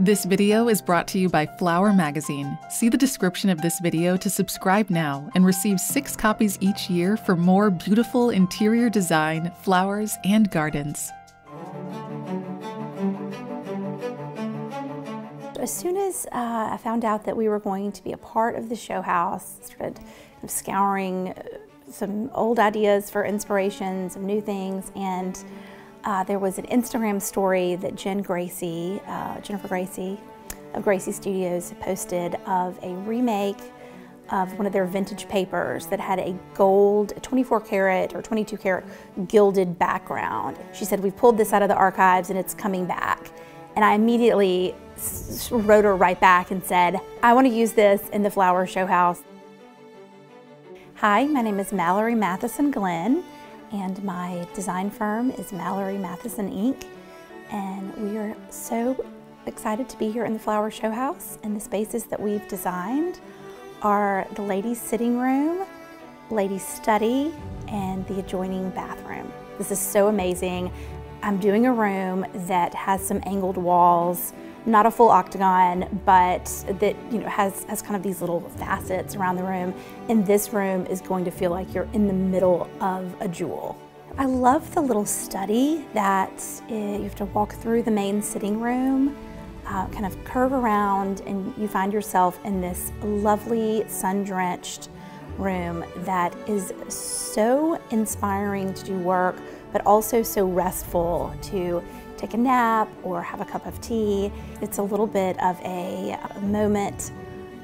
This video is brought to you by Flower Magazine. See the description of this video to subscribe now and receive six copies each year for more beautiful interior design, flowers, and gardens. As soon as uh, I found out that we were going to be a part of the show house, started scouring uh, some old ideas for inspiration, some new things, and uh, there was an Instagram story that Jen Gracie, uh, Jennifer Gracie of Gracie Studios posted of a remake of one of their vintage papers that had a gold 24 karat or 22 karat gilded background. She said, we've pulled this out of the archives and it's coming back. And I immediately wrote her right back and said, I want to use this in the flower show house. Hi, my name is Mallory Mathison Glenn and my design firm is Mallory Mathison Inc. And we are so excited to be here in the Flower Show House. And the spaces that we've designed are the ladies' sitting room, ladies' study, and the adjoining bathroom. This is so amazing. I'm doing a room that has some angled walls, not a full octagon, but that you know has, has kind of these little facets around the room. And this room is going to feel like you're in the middle of a jewel. I love the little study that eh, you have to walk through the main sitting room, uh, kind of curve around, and you find yourself in this lovely sun-drenched room that is so inspiring to do work, but also so restful to take a nap or have a cup of tea. It's a little bit of a, moment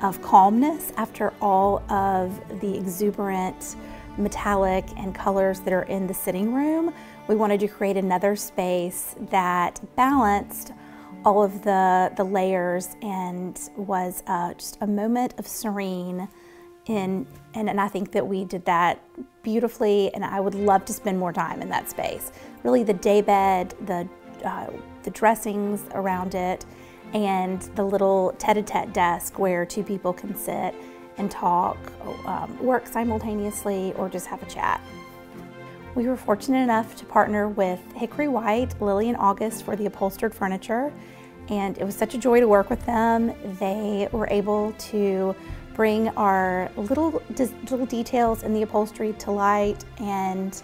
of calmness after all of the exuberant metallic and colors that are in the sitting room. We wanted to create another space that balanced all of the, the layers and was uh, just a moment of serene in, and, and I think that we did that beautifully and I would love to spend more time in that space. Really the day bed, the uh, the dressings around it, and the little tete-a-tete desk where two people can sit and talk, um, work simultaneously, or just have a chat. We were fortunate enough to partner with Hickory White, Lillian August for the upholstered furniture, and it was such a joy to work with them. They were able to bring our little, little details in the upholstery to light and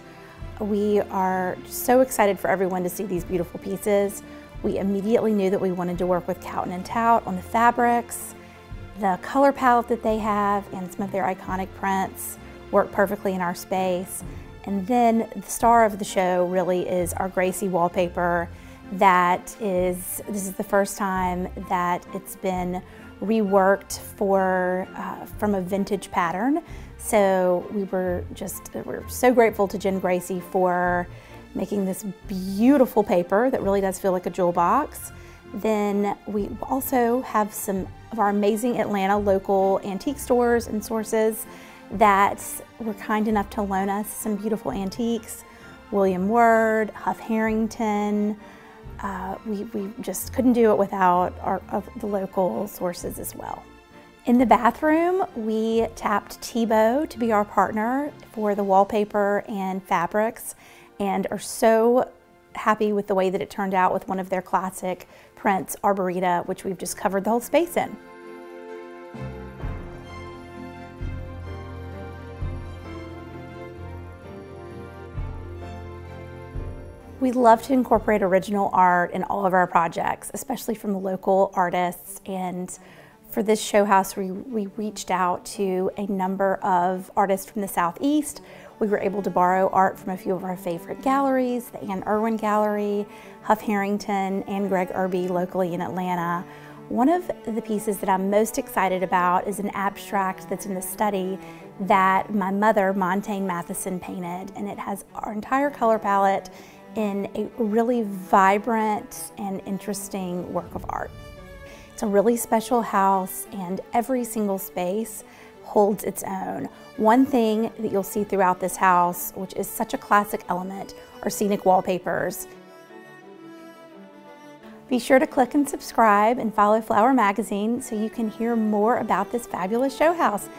we are so excited for everyone to see these beautiful pieces. We immediately knew that we wanted to work with Cowtan and Tout on the fabrics. The color palette that they have and some of their iconic prints work perfectly in our space. And then the star of the show really is our Gracie wallpaper that is, this is the first time that it's been reworked for, uh, from a vintage pattern. So we were just, we're so grateful to Jen Gracie for making this beautiful paper that really does feel like a jewel box. Then we also have some of our amazing Atlanta local antique stores and sources that were kind enough to loan us some beautiful antiques. William Word, Huff Harrington, uh, we, we just couldn't do it without our, of the local sources as well. In the bathroom, we tapped Thibaut to be our partner for the wallpaper and fabrics and are so happy with the way that it turned out with one of their classic prints, Arboreta, which we've just covered the whole space in. We love to incorporate original art in all of our projects, especially from local artists. And for this show house, we, we reached out to a number of artists from the Southeast. We were able to borrow art from a few of our favorite galleries, the Anne Irwin Gallery, Huff Harrington, and Gregg Irby locally in Atlanta. One of the pieces that I'm most excited about is an abstract that's in the study that my mother, Montaigne Mathison, painted, and it has our entire color palette in a really vibrant and interesting work of art. It's a really special house and every single space holds its own. One thing that you'll see throughout this house, which is such a classic element, are scenic wallpapers. Be sure to click and subscribe and follow Flower Magazine so you can hear more about this fabulous show house.